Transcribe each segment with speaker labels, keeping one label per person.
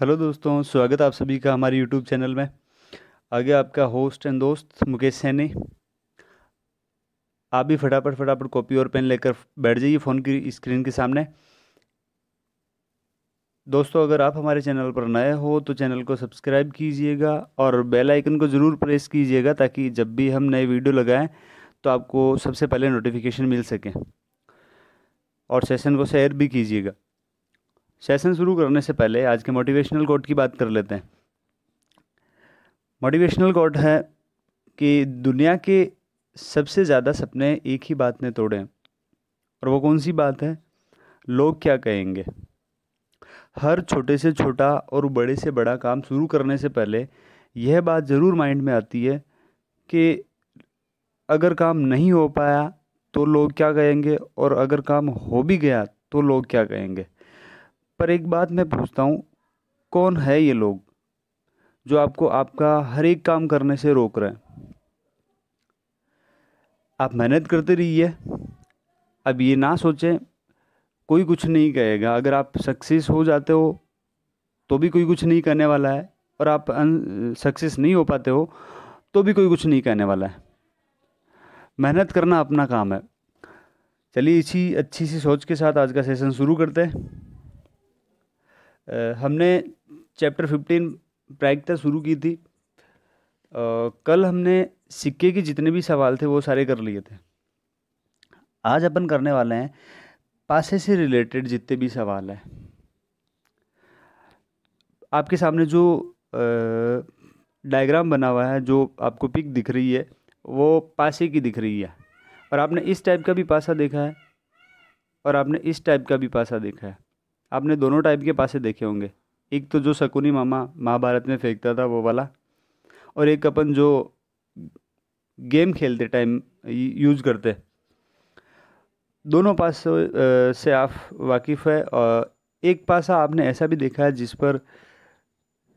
Speaker 1: Hello दोस्तों, स्वागत आप सभी का हमारे यूट्यूब चैनल में। आगे आपका होस्ट एंड दोस्त मुकेश सैनी। आप भी फटाफट फटाफट कॉपी और पेन लेकर बैठ जाइए फ़ोन की स्क्रीन के सामने। दोस्तों, अगर आप हमारे चैनल पर नए हो तो चैनल को सब्सक्राइब कीजिएगा और बेल आइकन को ज़रूर प्रेस कीजिएगा ताकि जब भी हम नए वीडियो लगाएँ तो आपको सबसे पहले नोटिफिकेशन मिल सके। और सेशन को शेयर भी कीजिएगा। सेशन शुरू करने से पहले आज के मोटिवेशनल कोट की बात कर लेते हैं। मोटिवेशनल कोट है कि दुनिया के सबसे ज़्यादा सपने एक ही बात ने तोड़े और वो कौन सी बात है? लोग क्या कहेंगे? हर छोटे से छोटा और बड़े से बड़ा काम शुरू करने से पहले यह बात ज़रूर माइंड में आती है कि अगर काम नहीं हो पाया तो लोग क्या कहेंगे? और अगर काम हो भी गया तो लोग क्या कहेंगे? पर एक बात मैं पूछता हूँ, कौन है ये लोग जो आपको आपका हर एक काम करने से रोक रहे हैं? आप मेहनत करते रहिए। अब ये ना सोचें, कोई कुछ नहीं कहेगा। अगर आप सक्सेस हो जाते हो तो भी कोई कुछ नहीं करने वाला है। और आप सक्सेस नहीं हो पाते हो तो भी कोई कुछ नहीं कहने वाला है। मेहनत करना अपना काम है। चलिए इसी अच्छी सी सोच के साथ आज का सेशन शुरू करते हैं। हमने चैप्टर फिफ्टीन प्रायिकता शुरू की थी। कल हमने सिक्के के जितने भी सवाल थे, वो सारे कर लिए थे। आज अपन करने वाले हैं, पासे से रिलेटेड जितने भी सवाल हैं। आपके सामने जो डायग्राम बना हुआ है, जो आपको पिक दिख रही है, वो पासे की दिख रही है। और आपने इस टाइप का भी पासा देखा है, और आपने इस टाइप का भी पासा देखा है। आपने दोनों टाइप के पासे देखे होंगे। एक तो जो शकुनी मामा महाभारत में फेंकता था वो वाला, और एक अपन जो गेम खेलते टाइम यूज़ करते। दोनों पास से आप वाकिफ़ है और एक पासा आपने ऐसा भी देखा है जिस पर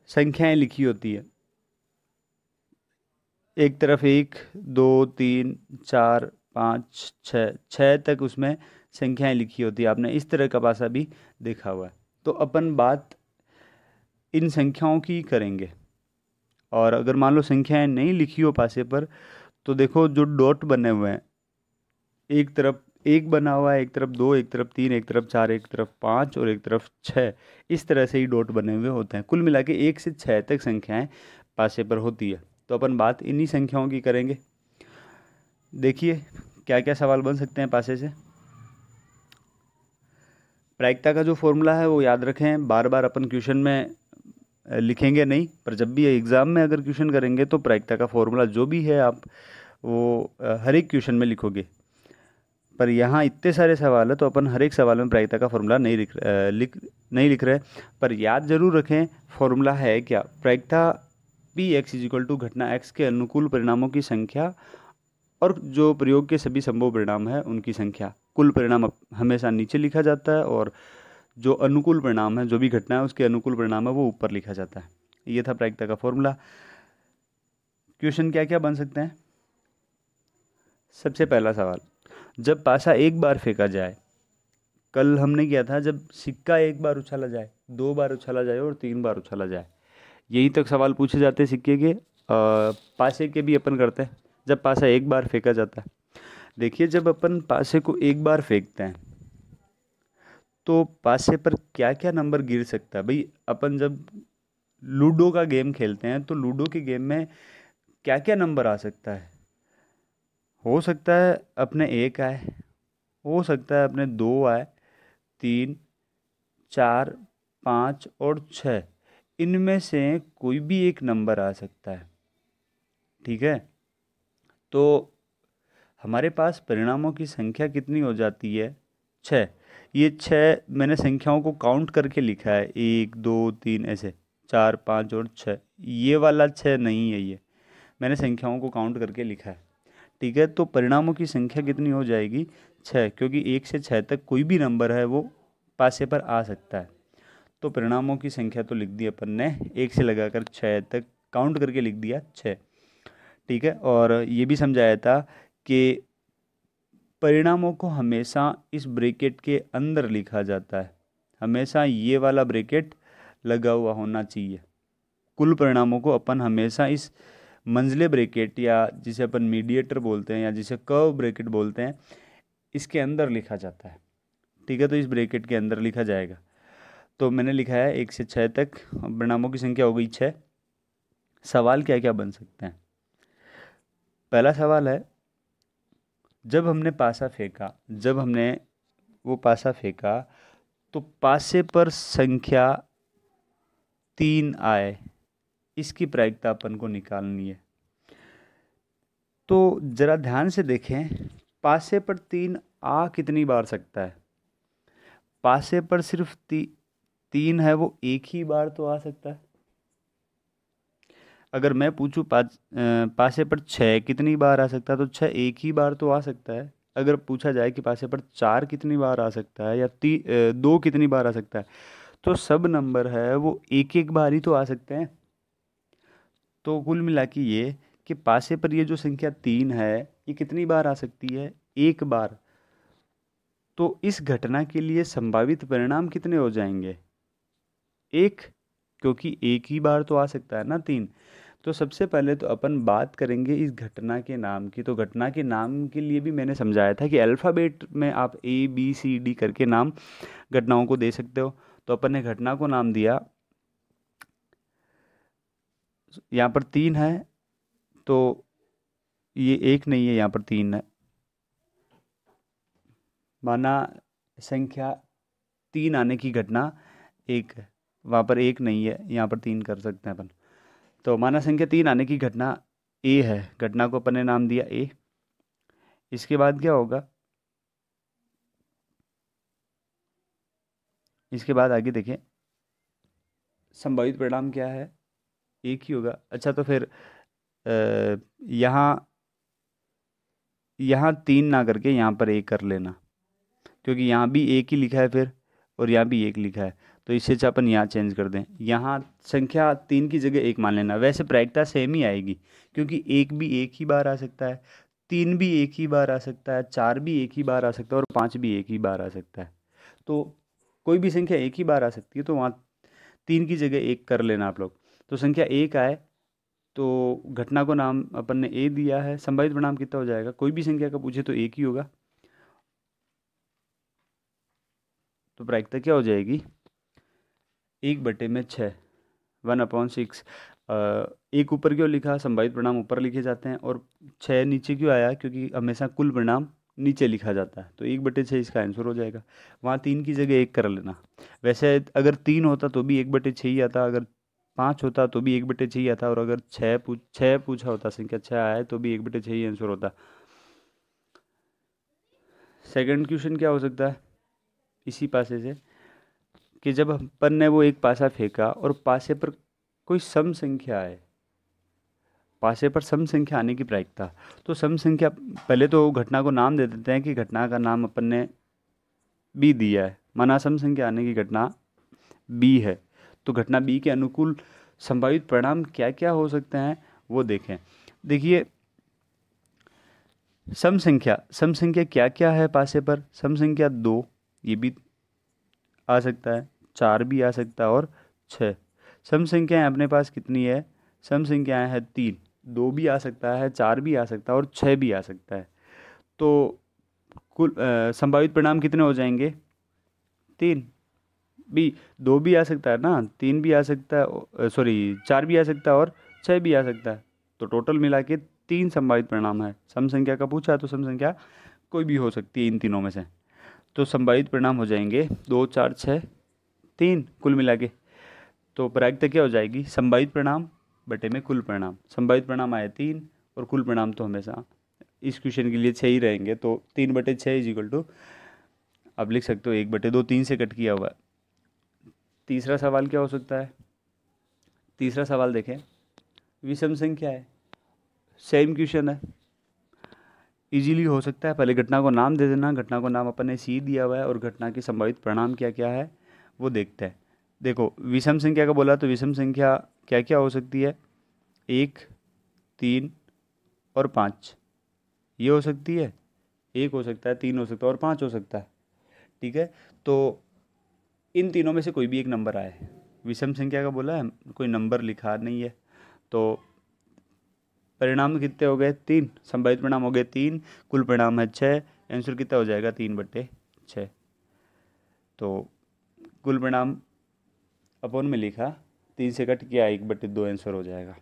Speaker 1: संख्याएँ लिखी होती है। एक तरफ़ एक, दो, तीन, चार पाँच, छः छः तक उसमें संख्याएँ लिखी होती है। आपने इस तरह का पासा भी देखा हुआ है। तो अपन बात इन संख्याओं की करेंगे। और अगर मान लो संख्याएँ नहीं लिखी हो पासे पर तो देखो जो डॉट बने हुए हैं, एक तरफ़ एक बना हुआ है, एक तरफ़ दो, एक तरफ़ तीन, एक तरफ़ चार, एक तरफ़ पाँच और एक तरफ़ छः। इस तरह से ही डॉट बने हुए होते हैं। कुल मिला के एक से छः तक संख्याएँ पासे पर होती है। तो अपन बात इन्हीं संख्याओं की करेंगे। देखिए क्या क्या सवाल बन सकते हैं पासे से। प्रायिकता का जो फॉर्मूला है वो याद रखें बार बार अपन क्वेश्चन में लिखेंगे नहीं, पर जब भी एग्ज़ाम में अगर क्वेश्चन करेंगे तो प्रायिकता का फॉर्मूला जो भी है आप, वो हर एक क्वेश्चन में लिखोगे। पर यहाँ इतने सारे सवाल है तो अपन हर एक सवाल में प्रायिकता का फॉर्मूला नहीं लिख लिख, नहीं लिख रहे। पर याद ज़रूर रखें फॉर्मूला है क्या? प्रायिकता P X is equal to घटना एक्स के अनुकूल परिणामों की संख्या और जो प्रयोग के सभी संभव परिणाम है उनकी संख्या। कुल परिणाम हमेशा नीचे लिखा जाता है और जो अनुकूल परिणाम है जो भी घटना है उसके अनुकूल परिणाम है वो ऊपर लिखा जाता है। ये था प्रायिकता का फॉर्मूला। क्वेश्चन क्या क्या बन सकते हैं? सबसे पहला सवाल जब पासा एक बार फेंका जाए कल हमने किया था जब सिक्का एक बार उछाला जाए दो बार उछाला जाए और तीन बार उछाला जाए यही तक सवाल पूछे जाते हैं सिक्के के आ, पासे के भी अपन करते हैं। जब पासा एक बार फेंका जाता है। देखिए, जब अपन पासे को एक बार फेंकते हैं तो पासे पर क्या क्या नंबर गिर सकता है? भाई, अपन जब लूडो का गेम खेलते हैं तो लूडो के गेम में क्या क्या नंबर आ सकता है? हो सकता है अपने एक आए, हो सकता है अपने दो आए, तीन, चार, पाँच और छः इनमें से कोई भी एक नंबर आ सकता है। ठीक है? तो हमारे पास परिणामों की संख्या कितनी हो जाती है? छः ये छः मैंने संख्याओं को काउंट करके लिखा है। एक, दो, तीन, ऐसे। चार, पाँच और छः ये वाला छः नहीं है ये। मैंने संख्याओं को काउंट करके लिखा है। ठीक है? तो परिणामों की संख्या कितनी हो जाएगी? छः क्योंकि एक से छः तक कोई भी नंबर है, वो पासे पर आ सकता है। तो परिणामों की संख्या तो लिख दी अपन ने। एक से लगाकर छः तक काउंट करके लिख दिया छः ठीक है? और ये भी समझाया था कि परिणामों को हमेशा इस ब्रेकेट के अंदर लिखा जाता है। हमेशा ये वाला ब्रेकेट लगा हुआ होना चाहिए। कुल परिणामों को अपन हमेशा इस मंजले ब्रेकेट या जिसे अपन मीडिएटर बोलते हैं या जिसे कर्व ब्रेकेट बोलते हैं, इसके अंदर लिखा जाता है। ठीक है? तो इस ब्रेकेट के अंदर लिखा जाएगा। तो मैंने लिखा है एक से छः तक परिणामों की संख्या हो गई छः सवाल क्या क्या बन सकते हैं? पहला सवाल है जब हमने पासा फेंका जब हमने वो पासा फेंका तो पासे पर संख्या तीन आए इसकी प्रायिकता अपन को निकालनी है। तो ज़रा ध्यान से देखें पासे पर तीन आ कितनी बार सकता है? पासे पर सिर्फ़ ती, तीन है वो एक ही बार तो आ सकता है? अगर मैं पूछूँ पाँच पासे पर छः कितनी बार आ सकता है तो छः एक ही बार तो आ सकता है। अगर पूछा जाए कि पासे पर चार कितनी बार आ सकता है या ती दो कितनी बार आ सकता है तो सब नंबर है वो एक एक बार ही तो आ सकते हैं। तो कुल मिला के ये कि पासे पर ये जो संख्या तीन है, ये कितनी बार आ सकती है? एक बार। तो इस घटना के लिए संभावित परिणाम कितने हो जाएँगे? एक क्योंकि एक ही बार तो आ सकता है ना तीन। तो सबसे पहले तो अपन बात करेंगे इस घटना के नाम की। तो घटना के नाम के लिए भी मैंने समझाया था कि अल्फ़ाबेट में आप ए बी सी डी करके नाम घटनाओं को दे सकते हो। तो अपन ने घटना को नाम दिया। यहाँ पर तीन है तो ये एक नहीं है, यहाँ पर तीन है। माना संख्या तीन आने की घटना एक है। वहाँ पर एक नहीं है, यहाँ पर तीन कर सकते हैं अपन। तो माना संख्या तीन आने की घटना ए है। घटना को अपन ने नाम दिया ए। इसके बाद क्या होगा? इसके बाद आगे देखें। संभावित परिणाम क्या है? एक ही होगा। अच्छा तो फिर यहाँ यहाँ तीन ना करके यहाँ पर एक कर लेना। क्योंकि यहाँ भी एक ही लिखा है फिर, और यहाँ भी एक लिखा है। तो इससे अपन यहाँ चेंज कर दें। यहाँ संख्या तीन की जगह एक मान लेना। वैसे प्रायिकता सेम ही आएगी, क्योंकि एक भी एक ही बार आ सकता है, तीन भी एक ही बार आ सकता है, चार भी एक ही बार आ सकता है और पाँच भी एक ही बार आ सकता है। तो कोई भी संख्या एक ही बार आ सकती है तो वहाँ तीन की जगह एक कर लेना आप लोग। तो संख्या एक आए तो घटना को नाम अपन ने ए दिया है। संभावित परिणाम कितना हो जाएगा? कोई भी संख्या का पूछे तो एक ही होगा। तो प्रायिकता क्या हो जाएगी? एक बटे में छः वन अपॉन सिक्स। एक ऊपर क्यों लिखा, संभावित परिणाम ऊपर लिखे जाते हैं और छः नीचे क्यों आया? क्योंकि हमेशा कुल परिणाम नीचे लिखा जाता है। तो एक बटे छः इसका आंसर हो जाएगा। वहाँ तीन की जगह एक कर लेना। वैसे अगर तीन होता तो भी एक बटे छः ही आता, अगर पाँच होता तो भी एक बटे छः ही आता, और अगर छः पूछ छः पूछा होता, संख्या छः आया तो भी एक बटे छः ही आंसर होता। सेकंड क्वेश्चन क्या हो सकता है? इसी पासे से। कि जब अपन ने वो एक पासा फेंका और पासे पर कोई सम संख्या आए, पासे पर सम संख्या आने की प्रायिकता तो सम संख्या पहले तो घटना को नाम दे देते हैं कि घटना का नाम अपन ने बी दिया है। माना सम संख्या आने की घटना बी है। तो घटना बी के अनुकूल संभावित परिणाम क्या क्या हो सकते हैं, वो देखें। देखिए सम संख्या सम संख्या क्या क्या है पासे पर? सम संख्या दो, ये भी आ सकता है, चार भी आ सकता है और छः सम संख्याएँ अपने पास कितनी है? सम संख्याएँ हैं तीन। दो भी आ सकता है, चार भी आ सकता है और छः भी आ सकता है। तो कुल संभावित परिणाम कितने हो जाएँगे? तीन। भी, दो भी आ सकता है ना? तीन भी आ सकता है सॉरी चार भी आ सकता है और छः भी आ सकता है। तो टोटल मिला के तीन संभावित परिणाम है। सम संख्या का पूछा तो सम संख्या कोई भी हो सकती है इन तीनों में से। तो संभावित परिणाम हो जाएँगे। दो, चार छः तीन कुल मिला के। तो प्रायिकता क्या हो जाएगी? संभावित परिणाम, बटे में कुल परिणाम। संभावित परिणाम आए तीन और कुल परिणाम तो हमेशा इस क्वेश्चन के लिए छः ही रहेंगे। तो तीन बटे छः इज़ इक्वल टू आप लिख सकते हो, एक बटे दो तीन से कट किया हुआ तीसरा सवाल क्या हो सकता है? तीसरा सवाल देखें। विषम संख्या है। सेम क्वेश्चन है। इजीली हो सकता है। पहले घटना को नाम दे देना, घटना को नाम अपन ने सी दिया हुआ है और घटना के संभावित परिणाम क्या क्या है, वो देखते हैं। देखो, विषम संख्या का बोला तो विषम संख्या क्या क्या हो सकती है? एक, तीन और पाँच। ये हो सकती है? एक हो सकता है, तीन हो सकता है और पाँच हो सकता है। ठीक है? तो इन तीनों में से कोई भी एक नंबर आए। विषम संख्या का बोला है, कोई नंबर लिखा नहीं है। तो परिणाम कितने हो गए? तीन। संभावित परिणाम हो गए तीन। कुल परिणाम है छः आंसर कितना हो जाएगा? तीन बट्टे छः तो कुल परिणाम अपोन में लिखा, तीन से कट किया, एक बट्टे दो आंसर हो जाएगा।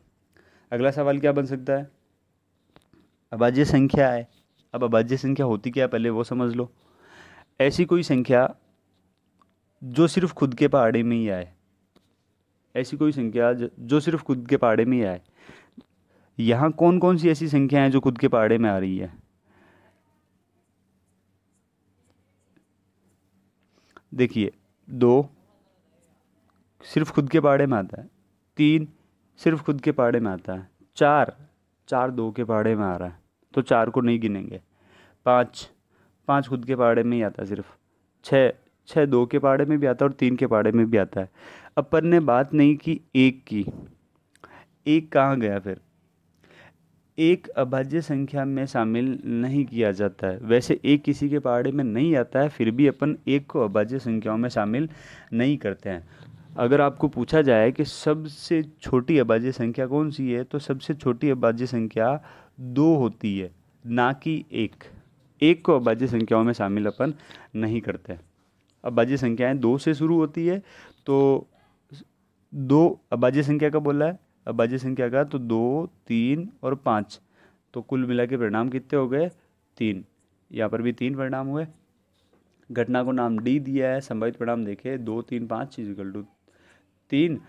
Speaker 1: अगला सवाल क्या बन सकता है? अभाज्य संख्या है। अब अभाज्य संख्या होती क्या पहले वो समझ लो। ऐसी कोई संख्या जो सिर्फ़ खुद के पहाड़े में ही आए। ऐसी कोई संख्या जो सिर्फ़ खुद के पहाड़े में ही आए। यहाँ कौन कौन सी ऐसी संख्या हैं जो खुद के पहाड़े में आ रही है? देखिए, दो सिर्फ़ खुद के पहाड़े में आता है, तीन सिर्फ़ खुद के पहाड़े में आता है, चार चार दो के पहाड़े में आ रहा है तो चार को नहीं गिनेंगे। पाँच पाँच खुद के पहाड़े में ही आता है सिर्फ़ छः छः दो के पहाड़े में भी आता है और तीन के पहाड़े में भी आता है। अपन ने बात नहीं की एक की, एक कहाँ गया फिर? एक अभाज्य संख्या में शामिल नहीं किया जाता है। वैसे एक किसी के पहाड़े में नहीं आता है, फिर भी अपन एक को अभाज्य संख्याओं में शामिल नहीं करते हैं। अगर आपको पूछा जाए कि सबसे छोटी अभाज्य संख्या कौन सी है तो सबसे छोटी अभाज्य संख्या दो होती है, ना कि एक। एक को अभाज्य संख्याओं में शामिल अपन नहीं करते अभाज्य संख्याएँ दो से शुरू होती है तो दो अभाज्य संख्या का बोला है? अभाज्य संख्या का तो दो, तीन और पाँच। तो कुल मिला के परिणाम कितने हो गए? तीन। यहाँ पर भी तीन परिणाम हुए। घटना को नाम डी दिया है, संभावित परिणाम देखें। दो, तीन, पाँच इजिकल टू तीन।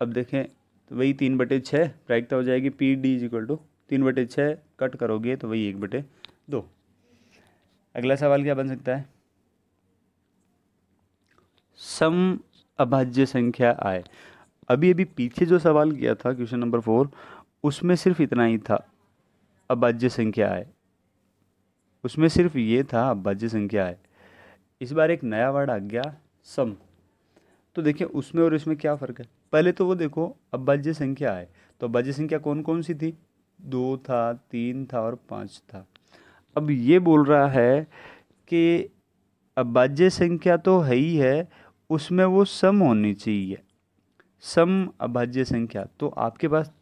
Speaker 1: अब देखें तो वही तीन बटे छः प्रायिकता हो जाएगी पी डी इजिकल टू तीन बटे छः कट करोगे तो वही एक बटे दो। अगला सवाल क्या बन सकता है? सम अभाज्य संख्या आए अभी अभी पीछे जो सवाल किया था क्वेश्चन नंबर फोर, उसमें सिर्फ़ इतना ही था अभाज्य संख्या है उसमें सिर्फ़ ये था अभाज्य संख्या है इस बार एक नया वर्ड आ गया, सम। तो देखिए, उसमें और इसमें क्या फ़र्क है? पहले तो वो देखो अभाज्य संख्या है तो अभाज्य संख्या कौन कौन सी थी? दो था, तीन था और पाँच था। अब ये बोल रहा है कि अभाज्य संख्या तो है ही है, उसमें वो सम होनी चाहिए। सम अभाज्य संख्या। तो आपके पास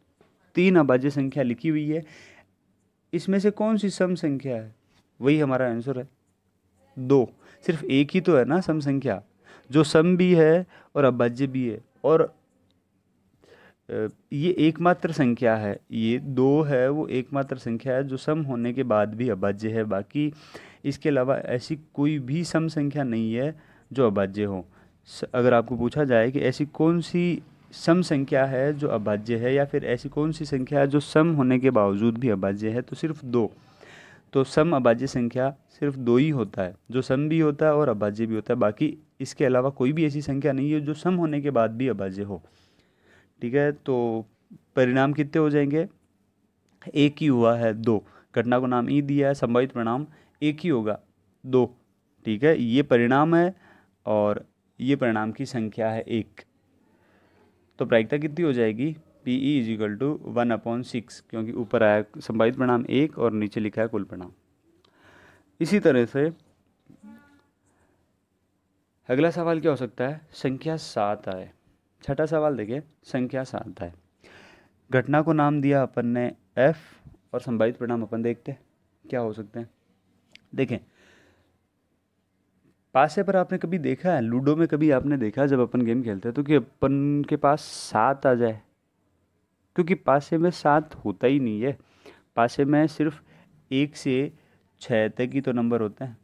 Speaker 1: तीन अभाज्य संख्या लिखी हुई है। इसमें से कौन सी सम संख्या है? वही हमारा आंसर है। दो। सिर्फ़ एक ही तो है ना सम संख्या। जो सम भी है और अभाज्य भी है। और ये एकमात्र संख्या है। ये दो है, वो एकमात्र संख्या है। जो सम होने के बाद भी अभाज्य है। बाकी इसके अलावा ऐसी कोई भी सम संख्या नहीं है जो अभाज्य हो। अगर आपको पूछा जाए कि ऐसी कौन सी सम संख्या है जो अभाज्य है या फिर ऐसी कौन सी संख्या है जो सम होने के बावजूद भी अभाज्य है तो सिर्फ़ दो। तो सम अभाज्य संख्या सिर्फ़ दो ही होता है, जो सम भी होता है और अभाज्य भी होता है। बाकी इसके अलावा कोई भी ऐसी संख्या नहीं है जो सम होने के बाद भी अभाज्य हो। ठीक है तो परिणाम कितने हो जाएँगे? एक ही हुआ है, दो। घटना को नाम ई दिया है, संभावित परिणाम एक ही होगा, दो। ठीक है, ये परिणाम है और ये परिणाम की संख्या है एक। तो प्रायिकता कितनी हो जाएगी? P E is equal to one upon six क्योंकि ऊपर आया संभावित परिणाम एक और नीचे लिखा है कुल परिणाम। इसी तरह से अगला सवाल क्या हो सकता है? संख्या सात आए। छठा सवाल देखिए, संख्या सात आए। घटना को नाम दिया अपन ने एफ़ और संभावित परिणाम अपन देखते हैं। क्या हो सकते हैं? देखें पासे पर आपने कभी देखा है? लूडो में कभी आपने देखा जब अपन गेम खेलते हैं? तो कि अपन के पास सात आ जाए। क्योंकि पासे में सात होता ही नहीं है। पासे में सिर्फ़ एक से छः तक ही तो नंबर होते हैं।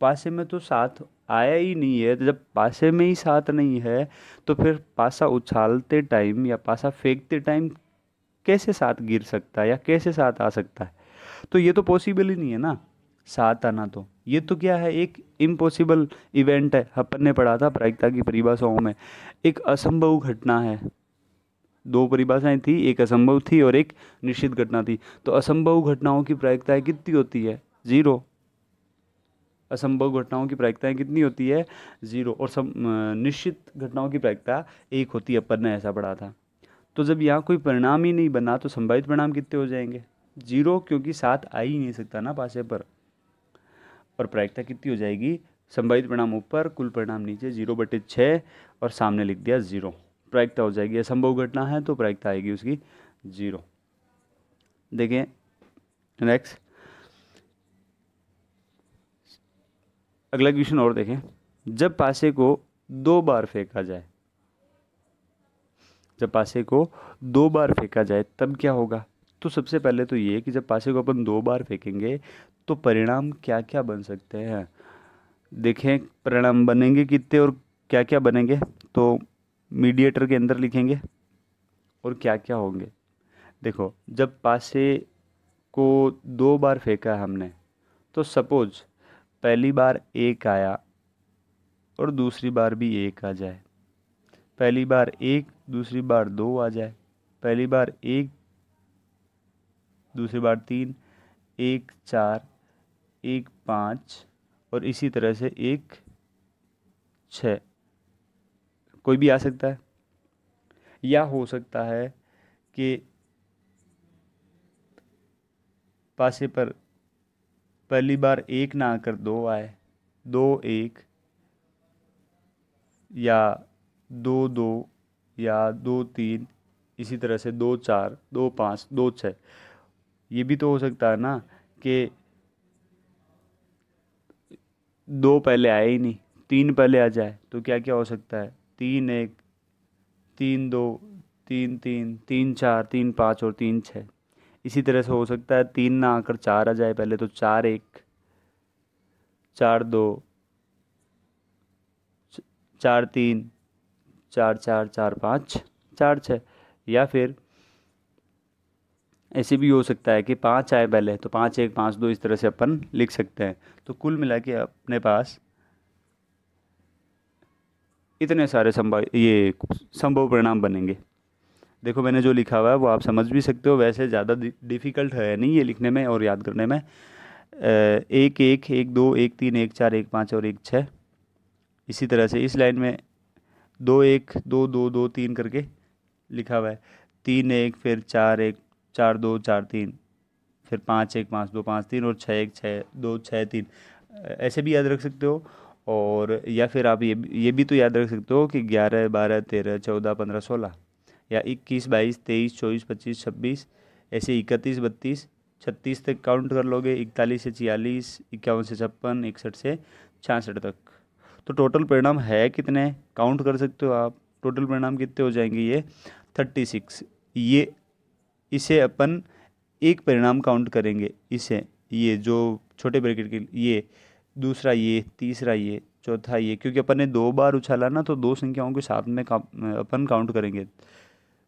Speaker 1: पासे में तो सात आया ही नहीं है। तो जब पासे में ही सात नहीं है तो फिर पासा उछालते टाइम या पासा फेंकते टाइम कैसे सात गिर सकता है या कैसे सात आ सकता है? तो ये तो पॉसिबल ही नहीं है ना। सात आना तो। ये तो क्या है, एक इम्पॉसिबल इवेंट है। अपन ने पढ़ा था प्रायिकता की परिभाषाओं में। एक असंभव घटना है। दो परिभाषाएँ थी, एक असंभव थी और एक निश्चित घटना थी। तो असंभव घटनाओं की प्रायिकताएँ कितनी होती है? ज़ीरो। असंभव घटनाओं की प्रायिकताएँ कितनी होती है? ज़ीरो। और सम निश्चित घटनाओं की प्रायिकता एक होती है, अपन ने ऐसा पढ़ा था। तो जब यहाँ कोई परिणाम ही नहीं बना तो संभावित परिणाम कितने हो जाएँगे? ज़ीरो, क्योंकि साथ आ ही नहीं सकता ना पासे पर। और प्रायिकता कितनी हो जाएगी? संभावित परिणाम ऊपर कुल परिणाम नीचे ज़ीरो बटे छः और सामने लिख दिया ज़ीरो। प्रायिकता हो जाएगी, असंभव घटना है तो प्रायिकता आएगी उसकी ज़ीरो। देखें नेक्स्ट अगला क्वेश्चन और देखें। जब पासे को दो बार फेंका जाए, जब पासे को दो बार फेंका जाए, तब क्या होगा? तो सबसे पहले तो ये कि जब पासे को अपन दो बार फेंकेंगे तो परिणाम क्या क्या बन सकते हैं? देखें, परिणाम बनेंगे कितने और क्या क्या बनेंगे? तो मीडिएटर के अंदर लिखेंगे और क्या क्या होंगे। देखो, जब पासे को दो बार फेंका है हमने तो सपोज़ पहली बार एक आया और दूसरी बार भी एक आ जाए। पहली बार एक, दूसरी बार दो आ जाए। पहली बार एक, दूसरी बार तीन, एक, चार एक पाँच और इसी तरह से एक छ। कोई भी आ सकता है? या हो सकता है कि पासे पर पहली बार एक ना आकर दो आए, दो एक या दो दो या दो तीन, इसी तरह से दो चार, दो पाँच, दो छः। ये भी तो हो सकता है ना कि दो पहले आए ही नहीं, तीन पहले आ जाए तो क्या क्या हो सकता है? तीन एक, तीन दो, तीन तीन तीन चार, तीन पाँच और तीन छः। इसी तरह से हो सकता है तीन ना आकर चार आ जाए, पहले तो चार एक, चार दो चार तीन, चार चार चार पाँच, चार छः, या फिर ऐसे भी हो सकता है कि पाँच आए पहले तो पाँच एक, पाँच दो इस तरह से अपन लिख सकते हैं। तो कुल मिला के अपने पास इतने सारे संभव, ये संभव परिणाम बनेंगे। देखो, मैंने जो लिखा हुआ है, वो आप समझ भी सकते हो, वैसे ज़्यादा डिफ़िकल्ट है नहीं ये लिखने में और याद करने में। एक एक एक, दो, एक, तीन, एक, चार, एक, पाँच और एक छः इसी तरह से इस लाइन में दो, एक, दो दो दो, तीन करके लिखा हुआ है। तीन, एक, फिर चार, एक चार दो, चार तीन, फिर पाँच एक, पाँच दो, पाँच तीन और छः एक, छः दो, छः तीन। ऐसे भी याद रख सकते हो और या फिर आप ये ये भी तो याद रख सकते हो कि ग्यारह, बारह, तेरह, चौदह, पंद्रह, सोलह या इक्कीस, बाईस, तेईस, चौबीस, पच्चीस, छब्बीस, ऐसे इकतीस, बत्तीस, छत्तीस तक काउंट कर लोगे, इकतालीस से छियालीस, इक्यावन से छप्पन, इकसठ से छियासठ तक। तो टोटल परिणाम है कितने? काउंट कर सकते हो आप। टोटल परिणाम कितने हो जाएँगे ये? थर्टी सिक्स ये इसे अपन एक परिणाम काउंट करेंगे। इसे, ये जो छोटे ब्रैकेट के ये दूसरा ये, तीसरा ये, चौथा ये, क्योंकि अपन ने दो बार उछाला ना तो दो संख्याओं के साथ में अपन काउंट करेंगे।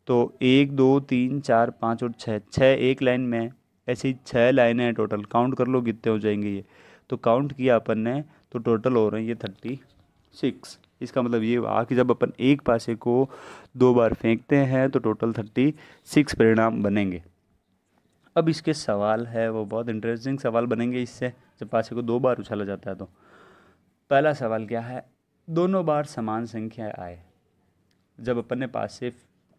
Speaker 1: तो एक, दो, तीन, चार, पाँच और छः छः एक लाइन में, ऐसी छः लाइनें हैं टोटल काउंट कर लो कितने हो जाएँगे ये। तो काउंट किया अपन ने तो टोटल हो रहे हैं ये थर्टी सिक्स इसका मतलब ये हुआ कि जब अपन एक पासे को दो बार फेंकते हैं तो टोटल थर्टी सिक्स परिणाम बनेंगे। अब इसके सवाल है, वो बहुत इंटरेस्टिंग सवाल बनेंगे इससे, जब पासे को दो बार उछाला जाता है तो। पहला सवाल क्या है? दोनों बार समान संख्या आए। जब अपन ने पासे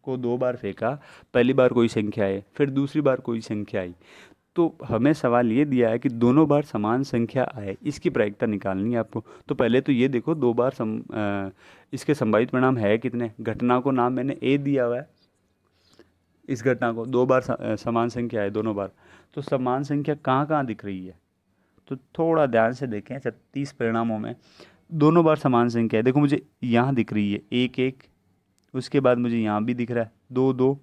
Speaker 1: को दो बार फेंका, पहली बार कोई संख्या आई फिर दूसरी बार कोई संख्या आई। तो हमें सवाल ये दिया है कि दोनों बार समान संख्या आए इसकी प्रायिकता निकालनी है आपको। तो पहले तो ये देखो दो बार सम आ, इसके संभावित परिणाम है कितने? घटना को नाम मैंने ए दिया हुआ है। इस घटना को दो बार समान संख्या है दोनों बार। तो समान संख्या कहाँ कहाँ दिख रही है? तो थोड़ा ध्यान से देखें छत्तीस परिणामों में। दोनों बार समान संख्या है। देखो मुझे यहाँ दिख रही है एक एक उसके बाद मुझे यहाँ भी दिख रहा है। दो दो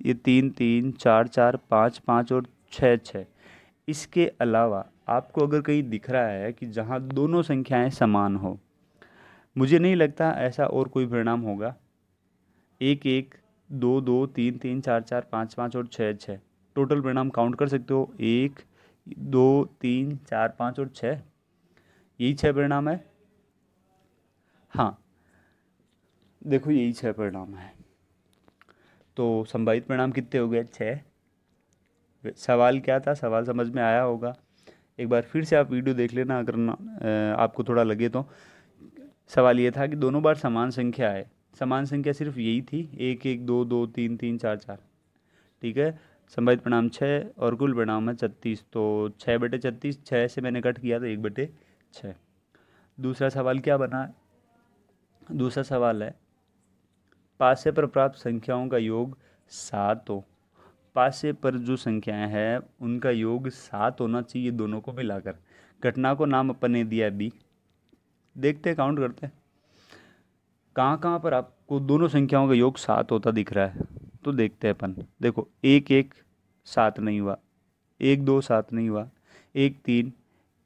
Speaker 1: ये तीन तीन चार चार पाँच पाँच और छः छः इसके अलावा आपको अगर कहीं दिख रहा है कि जहाँ दोनों संख्याएँ समान हो, मुझे नहीं लगता ऐसा और कोई परिणाम होगा। एक एक दो दो तीन तीन चार चार पाँच पाँच और छः छः टोटल परिणाम काउंट कर सकते हो? एक, दो, तीन चार पाँच और छः यही छः परिणाम है? हाँ। देखो, यही छः परिणाम है। तो संभावित परिणाम कितने हो गए? छः सवाल क्या था? सवाल समझ में आया होगा। एक बार फिर से आप वीडियो देख लेना अगर ना, आपको थोड़ा लगे तो। सवाल ये था कि दोनों बार समान संख्या है। समान संख्या सिर्फ़ यही थी? एक एक दो दो तीन तीन चार चार। ठीक है? संभावित परिणाम छः और कुल परिणाम है छत्तीस। तो छः बटे छत्तीस छः से मैंने कट किया तो एक बटे छः दूसरा सवाल क्या बना? दूसरा सवाल है पासे पर प्राप्त संख्याओं का योग सात हो। पासे पर जो संख्याएँ हैं, उनका योग सात होना चाहिए दोनों को मिलाकर। घटना को नाम अपन ने दिया बी। देखते हैं काउंट करते हैं। कहाँ कहाँ पर आपको दोनों संख्याओं का योग सात होता दिख रहा है तो देखते हैं अपन। देखो, एक एक सात नहीं हुआ। एक, दो सात नहीं हुआ। एक, तीन,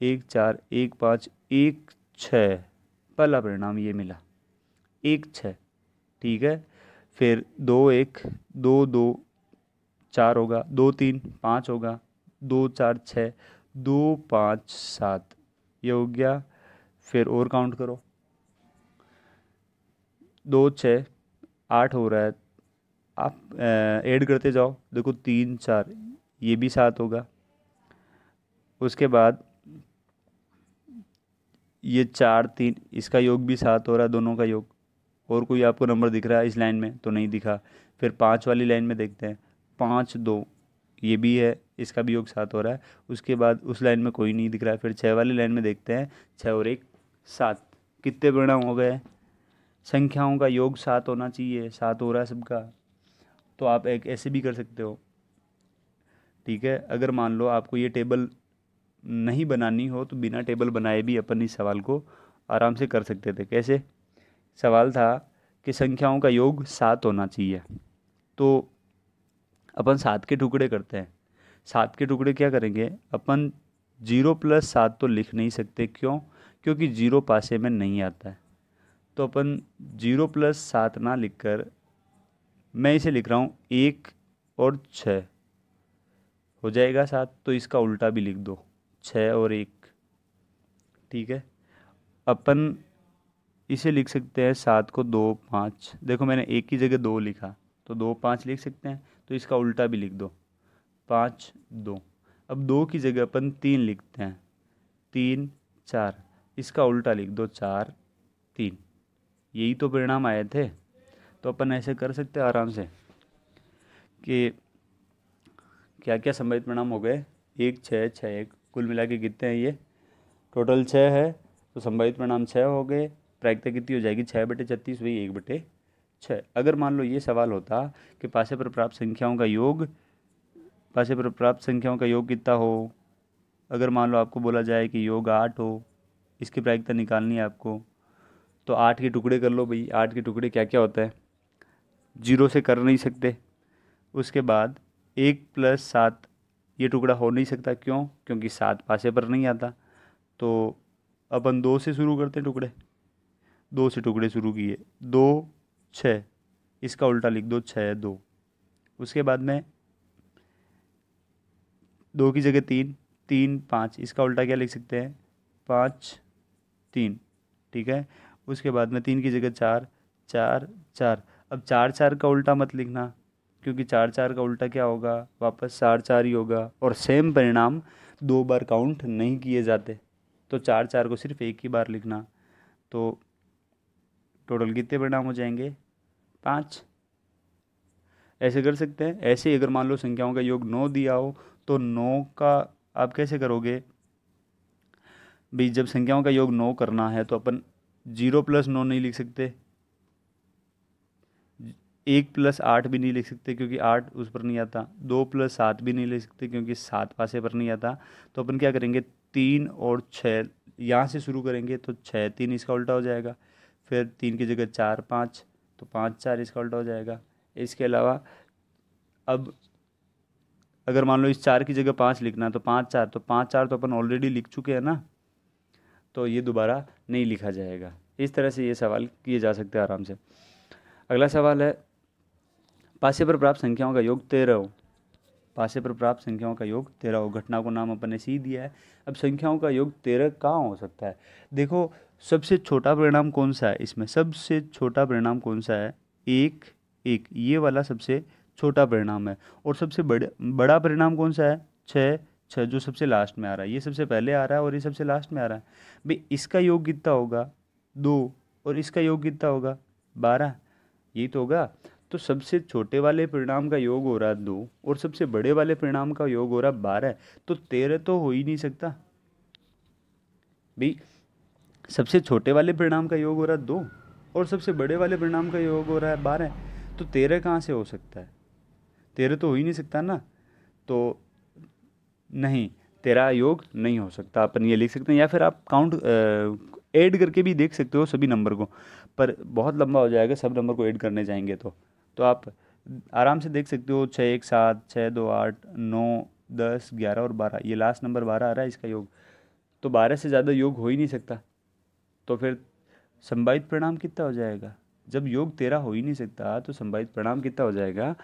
Speaker 1: एक, चार, एक, पाँच, एक, छः। पहला परिणाम ये मिला। एक, छः। ठीक है? फिर दो, एक, दो दो चार होगा, दो तीन, पाँच होगा, दो चार छः, दो पाँच सात। ये हो गया, फिर और काउंट करो। दो छः, आठ हो रहा है। आप ऐड करते जाओ। देखो, तीन, चार, ये भी सात होगा। उसके बाद ये चार, तीन, इसका योग भी सात हो रहा है, दोनों का योग। और कोई आपको नंबर दिख रहा है इस लाइन में तो नहीं दिखा। फिर पाँच वाली लाइन में देखते हैं। पाँच दो, ये भी है, इसका भी योग सात हो रहा है। उसके बाद उस लाइन में कोई नहीं दिख रहा है। फिर छः वाली लाइन में देखते हैं छः और एक सात। कितने परिणाम हो गए संख्याओं का योग सात होना चाहिए, सात हो रहा है सबका। तो आप एक ऐसे भी कर सकते हो। ठीक है, अगर मान लो आपको ये टेबल नहीं बनानी हो तो बिना टेबल बनाए भी अपन इस सवाल को आराम से कर सकते थे। कैसे? सवाल था कि संख्याओं का योग सात होना चाहिए। तो अपन सात के टुकड़े करते हैं। सात के टुकड़े क्या करेंगे? अपन ज़ीरो प्लस सात तो लिख नहीं सकते। क्यों? क्योंकि ज़ीरो पासे में नहीं आता है। तो अपन ज़ीरो प्लस सात ना लिख कर मैं इसे लिख रहा हूँ एक और छः। हो जाएगा सात तो इसका उल्टा भी लिख दो। छः और एक। ठीक है? अपन इसे लिख सकते हैं सात को दो पाँच। देखो मैंने एक की जगह दो लिखा तो दो पाँच लिख सकते हैं। तो इसका उल्टा भी लिख दो। पाँच, दो। अब दो की जगह अपन तीन लिखते हैं। तीन, चार। इसका उल्टा लिख दो, चार, तीन। यही तो परिणाम आए थे। तो अपन ऐसे कर सकते हैं आराम से कि क्या क्या संभावित परिणाम हो गए? एक छः छः एक। कुल मिला के कितने हैं ये? टोटल छः है तो संभावित परिणाम छः हो गए। प्रायिकता कितनी हो जाएगी? छः बटे छत्तीस वही एक बटे छः अगर मान लो ये सवाल होता कि पासे पर प्राप्त संख्याओं का योग, पासे पर प्राप्त संख्याओं का योग कितना हो? अगर मान लो आपको बोला जाए कि योग आठ हो, इसकी प्रायिकता निकालनी है आपको तो आठ के टुकड़े कर लो भाई। आठ के टुकड़े क्या क्या होता है? ज़ीरो से कर नहीं सकते। उसके बाद एक प्लस सात, ये टुकड़ा हो नहीं सकता। क्यों? क्योंकि सात पासे पर नहीं आता। तो अपन दो से शुरू करते हैं टुकड़े। दो से टुकड़े शुरू किए। दो छः, इसका उल्टा लिख दो, छः दो। उसके बाद में दो की जगह तीन तीन पाँच, इसका उल्टा क्या लिख सकते हैं? पाँच, तीन, ठीक है? उसके बाद में तीन की जगह चार चार चार। अब चार चार का उल्टा मत लिखना, क्योंकि चार चार का उल्टा क्या होगा? वापस चार चार ही होगा। और सेम परिणाम दो बार काउंट नहीं किए जाते। तो चार चार को सिर्फ़ एक ही बार लिखना। तो टोटल कितने परिणाम हो जाएँगे? पाँच। ऐसे कर सकते हैं। ऐसे अगर मान लो संख्याओं का योग नौ दिया हो तो नौ का आप कैसे करोगे? भाई जब संख्याओं का योग नौ करना है तो अपन ज़ीरो प्लस नौ नहीं लिख सकते। एक प्लस आठ भी नहीं लिख सकते, क्योंकि आठ उस पर नहीं आता। दो प्लस सात भी नहीं लिख सकते, क्योंकि सात पासे पर नहीं आता। तो अपन क्या करेंगे? तीन और छः, यहाँ से शुरू करेंगे तो छः तीन इसका उल्टा हो जाएगा। फिर तीन की जगह चार, पाँच। तो पाँच चार इसका उल्टा हो जाएगा। इसके अलावा, अब अगर मान लो इस चार की जगह पाँच लिखना है तो पाँच चार तो पाँच चार तो अपन ऑलरेडी लिख चुके हैं ना तो ये दोबारा नहीं लिखा जाएगा। इस तरह से ये सवाल किए जा सकते हैं आराम से। अगला सवाल है, पासे पर प्राप्त संख्याओं का योग तेरह हो। पासे पर प्राप्त संख्याओं का योग तेरह हो। घटना को नाम अपन ने सी दिया है। अब संख्याओं का योग तेरह कहाँ हो सकता है? देखो सबसे छोटा परिणाम कौन सा है? इसमें सबसे छोटा परिणाम कौन सा है? एक एक। ये वाला सबसे छोटा परिणाम है। और सबसे बड़े, बड़ा परिणाम कौन सा है? छः छः, जो सबसे लास्ट में आ रहा है। ये सबसे पहले आ रहा है और ये सबसे लास्ट में आ रहा है। भाई, इसका योग कितना होगा? दो। और इसका योग कितना होगा? बारह। यही तो होगा। तो सबसे छोटे वाले परिणाम का योग हो रहा है दो और सबसे बड़े वाले परिणाम का योग हो रहा है बारह। तो तेरह तो हो ही नहीं सकता। भाई सबसे छोटे वाले परिणाम का योग हो रहा है दो, और सबसे बड़े वाले परिणाम का योग हो रहा है बारह तो तेरह कहाँ से हो सकता है? तेरह तो हो ही नहीं सकता ना। तो नहीं तेरह योग नहीं हो सकता। अपन ये लिख सकते हैं, या फिर आप काउंट ऐड करके भी देख सकते हो सभी नंबर को, पर बहुत लंबा हो जाएगा, सब नंबर को ऐड करने जाएँगे तो। तो आप आराम से देख सकते हो, छः एक सात, छः दो आठ, नौ, दस, ग्यारह और बारह। ये लास्ट नंबर बारह आ रहा है इसका योग। तो बारह से ज़्यादा योग हो ही नहीं सकता। तो फिर संभावित परिणाम कितना हो जाएगा? जब योग तेरह हो ही नहीं सकता तो संभावित परिणाम कितना हो जाएगा?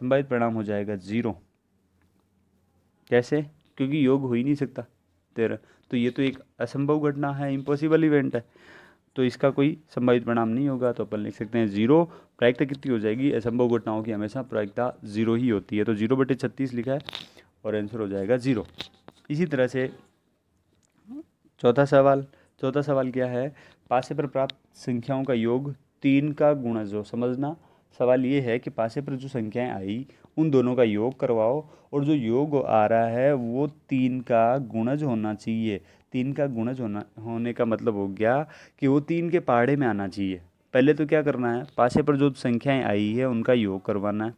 Speaker 1: संभावित परिणाम हो जाएगा ज़ीरो। कैसे? क्योंकि योग हो ही नहीं सकता तेरह। तो ये तो एक असंभव घटना है इम्पॉसिबल इवेंट है। तो इसका कोई संभावित परिणाम नहीं होगा तो अपन लिख सकते हैं ज़ीरो। प्रायिकता कितनी हो जाएगी? असंभव घटनाओं की हमेशा प्रायिकता ज़ीरो ही होती है। तो ज़ीरो बटे छत्तीस लिखा है और आंसर हो जाएगा ज़ीरो। इसी तरह से चौथा सवाल चौथा सवाल क्या है? पासे पर प्राप्त संख्याओं का योग तीन का गुणज हो समझना। सवाल ये है कि पासे पर जो संख्याएँ आई, उन दोनों का योग करवाओ और जो योग आ रहा है, वो तीन का गुणज होना चाहिए। तीन का गुणज होना, होने का मतलब हो गया कि वो तीन के पहाड़े में आना चाहिए। पहले तो क्या करना है? पासे पर जो संख्याएँ आई है, उनका योग करवाना है।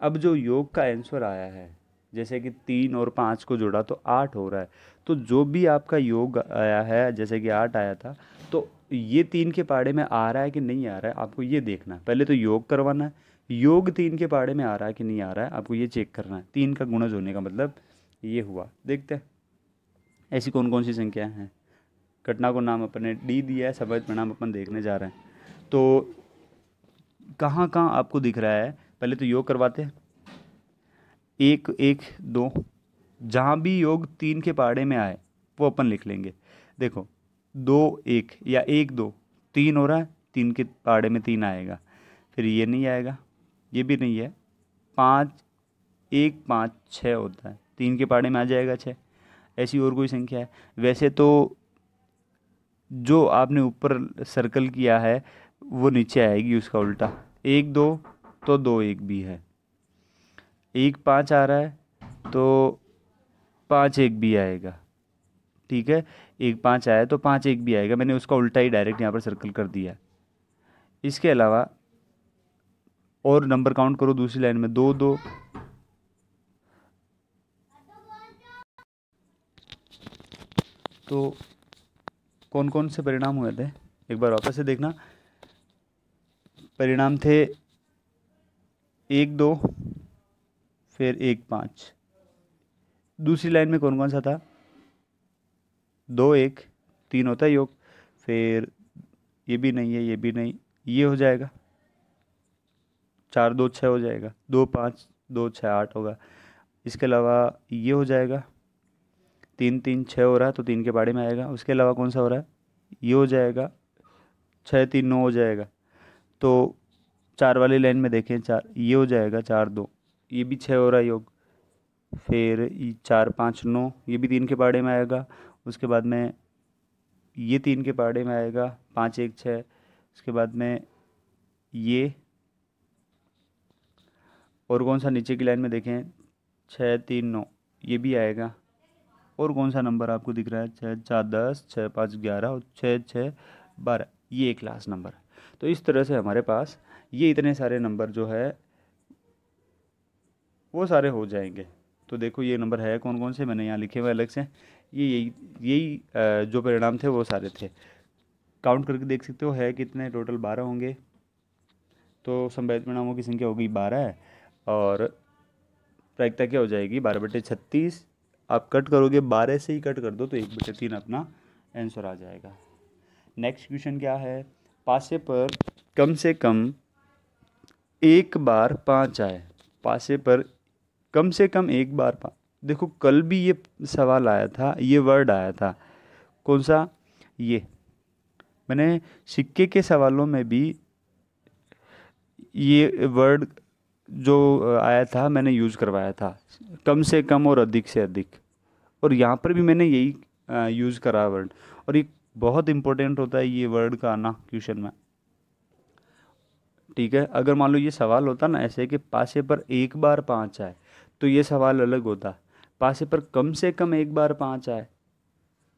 Speaker 1: अब जो योग का आंसर आया है, जैसे कि तीन और पाँच को जोड़ा तो आठ हो रहा है। तो जो भी आपका योग आया है, जैसे कि आठ आया था तो ये तीन के पाड़े में आ रहा है कि नहीं आ रहा है? आपको ये देखना है। पहले तो योग करवाना है। योग तीन के पाड़े में आ रहा है कि नहीं आ रहा है? आपको ये चेक करना है। तीन का गुणज होने का मतलब ये हुआ। देखते हैं। ऐसी कौन कौन सी संख्या हैं? घटना को नाम अपन डी दिया है, समय परिणाम अपन देखने जा रहे हैं। तो कहाँ कहाँ आपको दिख रहा है? पहले तो योग करवाते हैं। एक एक, दो। जहाँ भी योग तीन के पहाड़े में आए, वो अपन लिख लेंगे। देखो, दो एक या एक दो, तीन हो रहा है, तीन के पहाड़े में तीन आएगा। फिर ये नहीं आएगा, ये भी नहीं है। पाँच, एक, पाँच छः होता है। तीन के पहाड़े में आ जाएगा छः ऐसी और कोई संख्या है? वैसे तो जो आपने ऊपर सर्कल किया है, वो नीचे आएगी उसका उल्टा। एक दो तो दो एक भी है। एक पाँच आ रहा है तो पाँच एक भी आएगा। ठीक है? एक पाँच आया तो पाँच एक भी आएगा। मैंने उसका उल्टा ही डायरेक्ट यहाँ पर सर्कल कर दिया। इसके अलावा और नंबर काउंट करो दूसरी लाइन में। दो दो। तो कौन कौन से परिणाम हुए थे? एक बार वापस से देखना। परिणाम थे एक, दो, फिर एक, पाँच। दूसरी लाइन में कौन कौन सा था? दो एक, तीन होता है योग, फिर ये भी नहीं है, ये भी नहीं, ये हो जाएगा। चार, दो छः हो जाएगा। दो, पाँच, दो छः आठ होगा। इसके अलावा ये हो जाएगा। तीन तीन छः हो रहा है तो तीन के बाड़े में आएगा। उसके अलावा कौन सा हो रहा है? ये हो जाएगा। छः तीन, नौ हो जाएगा। तो चार वाली लाइन में देखें, चार, ये हो जाएगा, चार, दो। ये भी छः हो रहा है योग। फिर चार पाँच नौ, ये भी तीन के बाड़े में आएगा। उसके बाद में ये तीन के पाड़े में आएगा, पाँच एक छः। उसके बाद में ये। और कौन सा नीचे की लाइन में देखें, छः तीन नौ, ये भी आएगा। और कौन सा नंबर आपको दिख रहा है, छः चार दस, छः पाँच ग्यारह और छः छः बारह, ये एक लास्ट नंबर तो इस तरह से हमारे पास ये इतने सारे नंबर जो है, वो सारे हो जाएँगे। तो देखो ये नंबर है कौन कौन से? मैंने यहाँ लिखे हुए अलग से। ये यही यही जो परिणाम थे वो सारे थे। काउंट करके देख सकते हो, है कितने? टोटल बारह होंगे। तो संभावित परिणामों की संख्या होगी बारह और प्रायिकता क्या हो जाएगी? बारह बटे छत्तीस। आप कट करोगे, बारह से ही कट कर दो तो एक बटे तीन अपना आंसर आ जाएगा। नेक्स्ट क्वेश्चन क्या है? पासे पर कम से कम एक बार पाँच आए। पासे पर कम से कम एक बार पाँच देखो, कल भी ये सवाल आया था, ये वर्ड आया था। कौन सा? ये। मैंने सिक्के के सवालों में भी ये वर्ड जो आया था, मैंने यूज़ करवाया था। कम से कम और अधिक से अधिक। और यहाँ पर भी मैंने यही यूज़ करा वर्ड और ये बहुत इम्पोर्टेंट होता है ये वर्ड का आना क्वेश्चन में। ठीक है? अगर मान लो ये सवाल होता ना ऐसे कि पासे पर एक बार पाँच आए तो ये सवाल अलग होता। पासे पर कम से कम एक बार पाँच आए।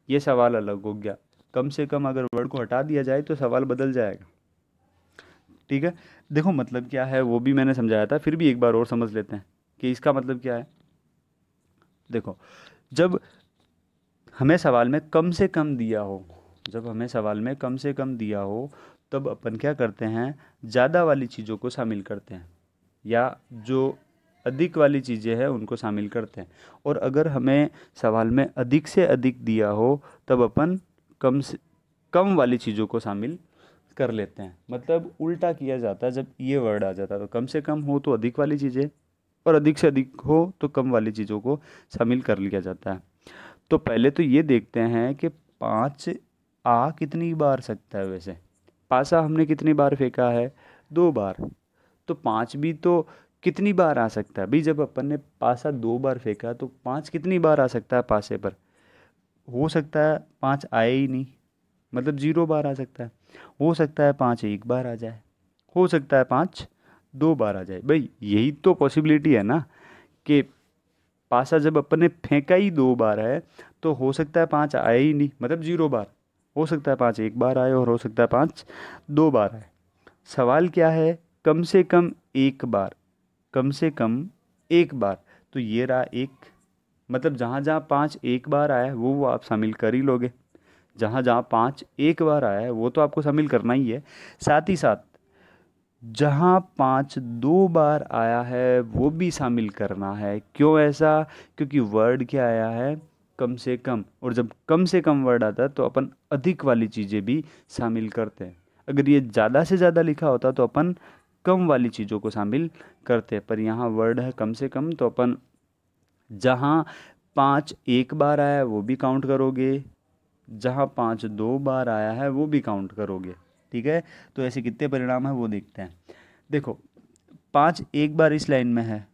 Speaker 1: ये सवाल अलग हो गया। कम से कम अगर वर्ड को हटा दिया जाए तो सवाल बदल जाएगा। ठीक है? देखो मतलब क्या है, वो भी मैंने समझाया था, फिर भी एक बार और समझ लेते हैं कि इसका मतलब क्या है। देखो, जब हमें सवाल में कम से कम दिया हो, जब हमें सवाल में कम से कम दिया हो, तब अपन क्या करते हैं? ज़्यादा वाली चीज़ों को शामिल करते हैं। या जो अधिक वाली चीज़ें हैं, उनको शामिल करते हैं। और अगर हमें सवाल में अधिक से अधिक दिया हो, तब अपन कम से, कम वाली चीज़ों को शामिल कर लेते हैं। मतलब उल्टा किया जाता है, जब ये वर्ड आ जाता है तो कम से कम हो तो अधिक वाली चीज़ें, और अधिक से अधिक हो तो कम वाली चीज़ों को शामिल कर लिया जाता है। तो पहले तो ये देखते हैं कि पाँच आ कितनी बार सकता है वैसे। पासा हमने कितनी बार फेंका है? दो बार। तो पाँच भी तो कितनी बार आ सकता है? भाई जब अपन ने पासा दो बार फेंका तो पाँच कितनी बार आ सकता है पासे पर? हो सकता है पाँच आए ही नहीं। मतलब ज़ीरो बार आ सकता है। हो सकता है पाँच एक बार आ जाए। हो सकता है पाँच दो बार आ जाए। भाई, यही तो पॉसिबिलिटी है ना कि पासा जब अपन ने फेंका ही दो बार है तो हो सकता है पाँच आए ही नहीं। मतलब ज़ीरो बार। हो सकता है पाँच एक बार आए और हो सकता है पाँच दो बार आए। सवाल क्या है? कम से कम एक बार। कम से कम एक बार। तो ये रहा एक मतलब जहाँ जहाँ पाँच एक बार आया है, वो वो आप शामिल कर ही लोगे। जहाँ जहाँ पाँच एक बार आया है, वो तो आपको शामिल करना ही है। साथ ही साथ, जहाँ पाँच दो बार आया है, वो भी शामिल करना है। क्यों ऐसा? क्योंकि वर्ड क्या आया है? कम से कम। और जब कम से कम वर्ड आता है तो अपन अधिक वाली चीज़ें भी शामिल करते हैं। अगर ये ज़्यादा से ज़्यादा लिखा होता तो अपन कम वाली चीज़ों को शामिल करते हैं। पर यहाँ वर्ड है कम से कम तो अपन जहाँ पाँच एक बार आया है, वो भी काउंट करोगे। जहाँ पाँच दो बार आया है, वो भी काउंट करोगे। ठीक है? तो ऐसे कितने परिणाम है, वो देखते हैं। देखो, पाँच एक बार इस लाइन में है।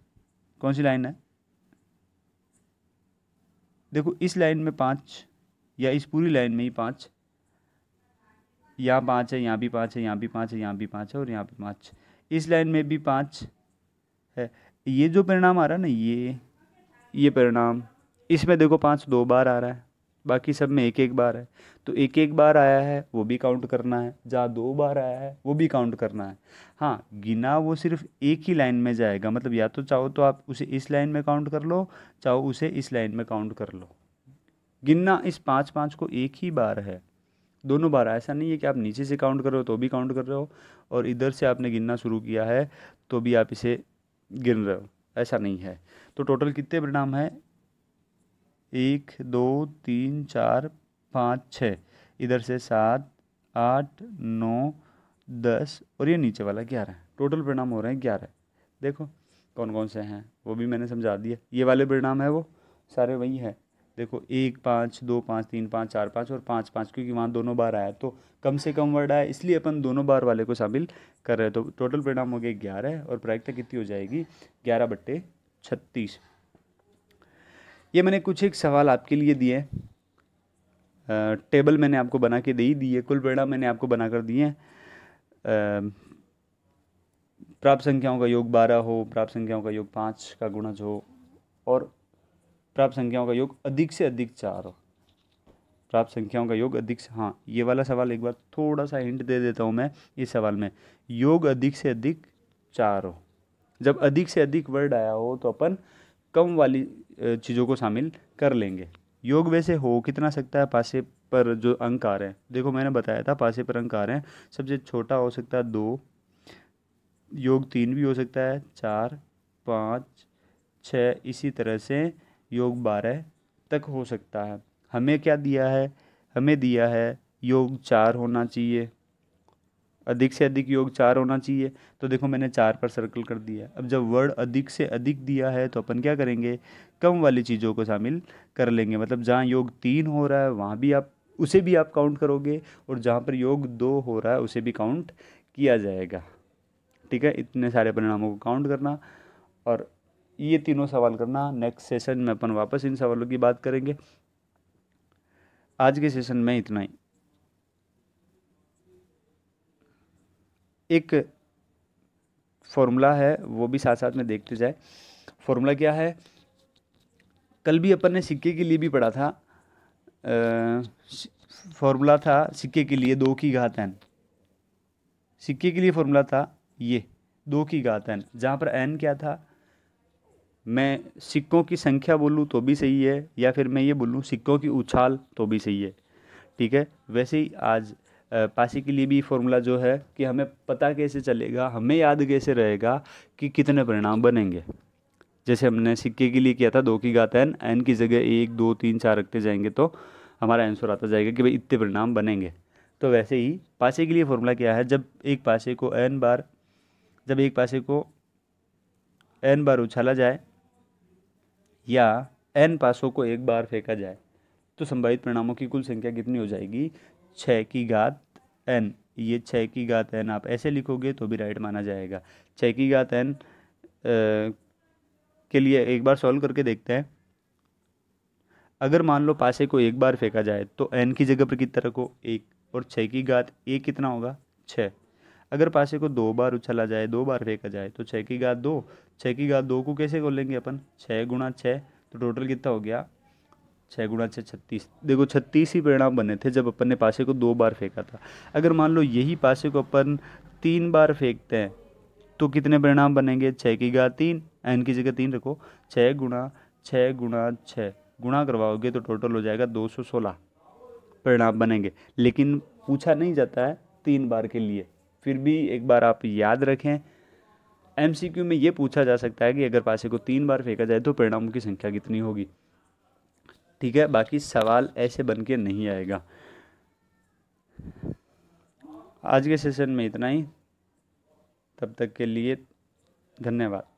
Speaker 1: कौन सी लाइन है? देखो, इस लाइन में पाँच या इस पूरी लाइन में ही पाँच। यहाँ पाँच है, यहाँ भी पाँच है, यहाँ भी पाँच है, यहाँ भी पाँच है और यहाँ भी पाँच। इस लाइन में भी पाँच है। ये जो परिणाम आ रहा है ना, ये ये परिणाम, इसमें देखो पाँच दो बार आ रहा है, बाकी सब में एक एक बार है। तो एक एक बार आया है, वो भी काउंट करना है जहाँ दो बार आया है, वो भी काउंट करना है। हाँ गिना वो सिर्फ़ एक ही लाइन में जाएगा मतलब या तो चाहो तो आप उसे इस लाइन में काउंट कर लो, चाहो उसे इस लाइन में काउंट कर लो। गिनना इस पाँच पाँच को एक ही बार है। दोनों बार, ऐसा नहीं है कि आप नीचे से काउंट कर रहे हो तो भी काउंट कर रहे हो और इधर से आपने गिनना शुरू किया है तो भी आप इसे गिन रहे हो, ऐसा नहीं है। तो टोटल कितने परिणाम है? एक, दो, तीन, चार, पाँच, छः। इधर से सात, आठ, नौ, दस और ये नीचे वाला ग्यारह टोटल परिणाम हो रहे हैं ग्यारह। देखो कौन कौन से हैं, वो भी मैंने समझा दिया। ये वाले परिणाम है वो, सारे वही है। देखो, एक, पाँच, दो, पाँच, तीन, पाँच, चार, पाँच और पाँच पाँच, क्योंकि वहाँ दोनों बार आया। तो कम से कम वर्ड आया, इसलिए अपन दोनों बार वाले को शामिल कर रहे हैं। तो टोटल परिणाम हो गए ग्यारह और प्रायिकता कितनी हो जाएगी? ग्यारह बट्टे छत्तीस। ये मैंने कुछ एक सवाल आपके लिए दिए टेबल मैंने आपको बना के दे ही दी है। कुल परिणाम मैंने आपको बना कर दिए प्राप्त संख्याओं का योग बारह हो, प्राप्त संख्याओं का योग पाँच का गुणज हो और प्राप्त संख्याओं का योग अधिक से अधिक चार हो। प्राप्त संख्याओं का योग अधिक से हाँ ये वाला सवाल एक बार थोड़ा सा हिंट दे देता हूँ मैं इस सवाल में। योग अधिक से अधिक चार हो। जब अधिक से अधिक वर्ड आया हो तो अपन कम वाली चीज़ों को शामिल कर लेंगे। योग वैसे हो कितना सकता है? पासे पर जो अंक आ रहे हैं। देखो, मैंने बताया था पासे पर अंक आ रहे हैं। सबसे छोटा हो सकता है दो, योग तीन भी हो सकता है, चार, पाँच छः इसी तरह से योग बारह तक हो सकता है। हमें क्या दिया है? हमें दिया है योग चार होना चाहिए। अधिक से अधिक योग चार होना चाहिए। तो देखो मैंने चार पर सर्कल कर दिया। अब जब वर्ड अधिक से अधिक दिया है तो अपन क्या करेंगे? कम वाली चीज़ों को शामिल कर लेंगे। मतलब जहाँ योग तीन हो रहा है, वहाँ भी आप, उसे भी आप काउंट करोगे और जहाँ पर योग दो हो रहा है, उसे भी काउंट किया जाएगा। ठीक है? इतने सारे परिणामों को काउंट करना और ये तीनों सवाल करना। नेक्स्ट सेशन में अपन वापस इन सवालों की बात करेंगे। आज के सेशन में इतना ही। एक फॉर्मूला है, वो भी साथ साथ में देखते जाए। फॉर्मूला क्या है? कल भी अपन ने सिक्के के लिए भी पढ़ा था। फॉर्मूला था सिक्के के लिए दो की घात एन सिक्के के लिए फॉर्मूला था ये, दो की घात एन जहाँ पर एन क्या था? मैं सिक्कों की संख्या बोलूँ तो भी सही है, या फिर मैं ये बोलूँ सिक्कों की उछाल तो भी सही है। ठीक है? वैसे ही आज पासी के लिए भी फॉर्मूला जो है कि हमें पता कैसे चलेगा, हमें याद कैसे रहेगा कि कितने परिणाम बनेंगे। जैसे हमने सिक्के के लिए किया था, दो की घात एन एन की जगह एक, दो, तीन, चार रखते जाएँगे तो हमारा आंसर आता जाएगा कि भाई इतने परिणाम बनेंगे। तो वैसे ही पासे के लिए फॉर्मूला क्या है, जब एक पासे को एन बार, जब एक पासे को एन बार उछाला जाए या एन पासों को एक बार फेंका जाए तो संभावित परिणामों की कुल संख्या कितनी हो जाएगी? छः की घात एन ये छः की घात एन आप ऐसे लिखोगे तो भी राइट माना जाएगा। छः की घात एन के लिए एक बार सॉल्व करके देखते हैं। अगर मान लो पासे को एक बार फेंका जाए तो एन की जगह पर कितना रखो? एक। और छः की घात एक कितना होगा? छः अगर पासे को दो बार उछला जाए, दो बार फेंका जाए तो छः की घात दो। छः की घात दो को कैसे खोलेंगे अपन? छः गुणा छः तो टोटल कितना हो गया? छः गुणा छः छत्तीस। देखो, छत्तीस ही परिणाम बने थे जब अपन ने पासे को दो बार फेंका था। अगर मान लो यही पासे को अपन तीन बार फेंकते हैं तो कितने परिणाम बनेंगे? छः की घात तीन एन की जगह तीन रखो। छः गुणा छः गुणा छः गुणा करवाओगे तो टोटल हो जाएगा दो सौ सोलह परिणाम बनेंगे। लेकिन पूछा नहीं जाता है तीन बार के लिए। फिर भी एक बार आप याद रखें। एमसीक्यू में ये पूछा जा सकता है कि अगर पासे को तीन बार फेंका जाए तो परिणामों की संख्या कितनी होगी? ठीक है, बाकी सवाल ऐसे बन के नहीं आएगा। आज के सेशन में इतना ही। तब तक के लिए धन्यवाद।